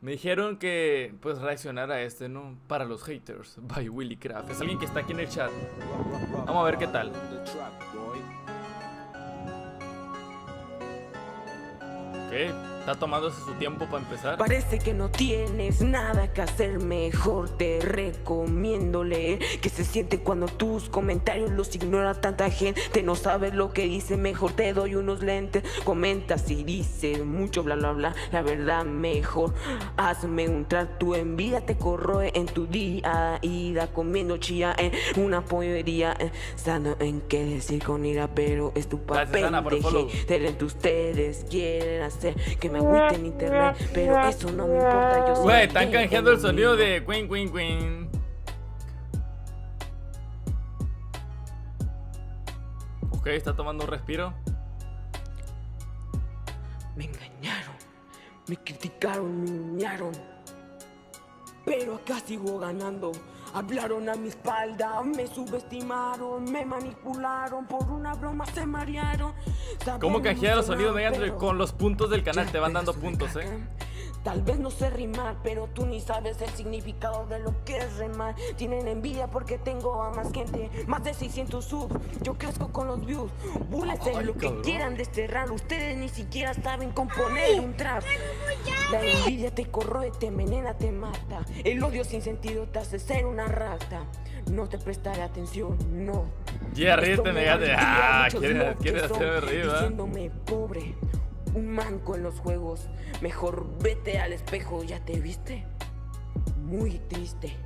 Me dijeron que pues reaccionara a este, ¿no? Para los haters, by Willy Craft. Es alguien que está aquí en el chat. Vamos a ver qué tal. Ok, está tomándose su tiempo para empezar. Parece que no tienes nada que hacer mejor Te recomiendo leer Que se siente cuando tus comentarios los ignora tanta gente No sabes lo que dice, mejor te doy unos lentes Comenta si dice mucho bla bla bla La verdad mejor hazme un trato Tu envidia te corroe en tu día Ida comiendo chía en una pollería eh, Sano en qué decir con ira pero es tu Gracias, papel Ana, por de hater entre ustedes quieren hacer que me agüite en internet Pero eso no me importa, yo soy Güey, están canjeando el sonido de Queen Queen Queen. Ok, está tomando un respiro. Me engañaron, me criticaron, me humillaron Pero acá sigo ganando Hablaron a mi espalda, me subestimaron, me manipularon, por una broma se marearon. ¿Cómo canjear los sonidos de Android con los puntos del canal? Te van dando puntos, eh. Tal vez no sé rimar, pero tú ni sabes el significado de lo que es remar. Tienen envidia porque tengo a más gente, más de 600 subs. Yo crezco con los views. Búrlense Ay, lo que cabrón. quieran desterrar. Ustedes ni siquiera saben componer un trap. La envidia te corroe, te envenena, te mata. El odio sin sentido te hace ser una rata. No te prestaré atención, no. Ya, ríete, Esto me negate. Ah, quieres, quieres hacerme reír, ¿verdad? Diciéndome pobre, un manco en los juegos. Mejor vete al espejo, ¿ya te viste? Muy triste,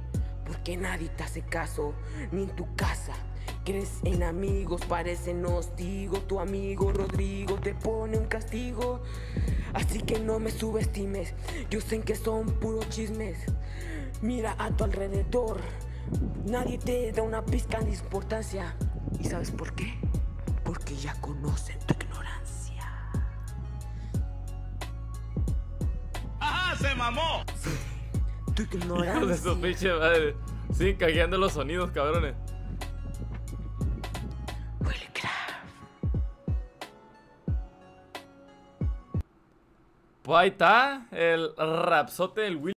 porque nadie te hace caso, ni en tu casa. Crees en amigos, parecen hostigo. Tu amigo Rodrigo te pone un castigo. Así que no me subestimes, yo sé que son puros chismes. Mira a tu alrededor, nadie te da una pizca de importancia. ¿Y sabes por qué? Porque ya conocen tu se mamó! Tu Hijos de su ignorancia. pinche madre. Sí, canjeando los sonidos, cabrones. Pues ahí está, el rapsote del Willy.